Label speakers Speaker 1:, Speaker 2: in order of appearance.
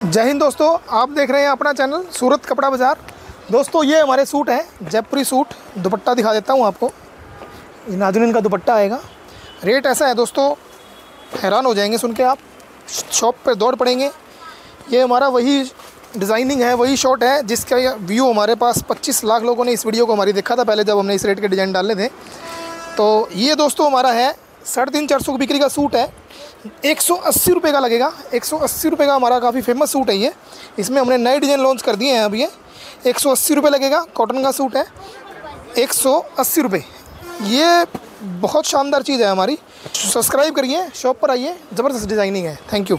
Speaker 1: जय हिंद दोस्तों, आप देख रहे हैं अपना चैनल सूरत कपड़ा बाज़ार। दोस्तों, ये हमारे सूट हैं, जयपुरी सूट। दुपट्टा दिखा देता हूँ आपको। नाजुनिन का दुपट्टा आएगा। रेट ऐसा है दोस्तों, हैरान हो जाएँगे सुन के आप। शॉप पर दौड़ पड़ेंगे। ये हमारा वही डिज़ाइनिंग है, वही शॉट है, जिसका व्यू हमारे पास 25 लाख लोगों ने इस वीडियो को हमारी देखा था पहले जब हमने इस रेट के डिज़ाइन डाले थे। तो ये दोस्तों हमारा है साढ़े तीन चार सौ की बिक्री का सूट है। एक सौ अस्सी रुपये का लगेगा। एक सौ अस्सी रुपये का हमारा काफ़ी फ़ेमस सूट है ये। इसमें हमने नए डिज़ाइन लॉन्च कर दिए हैं अभी ये। एक सौ अस्सी रुपये लगेगा कॉटन का सूट है। एक सौ अस्सी रुपये ये बहुत शानदार चीज़ है हमारी। सब्सक्राइब करिए शॉप पर आइए। ज़बरदस्त डिज़ाइनिंग है। Thank you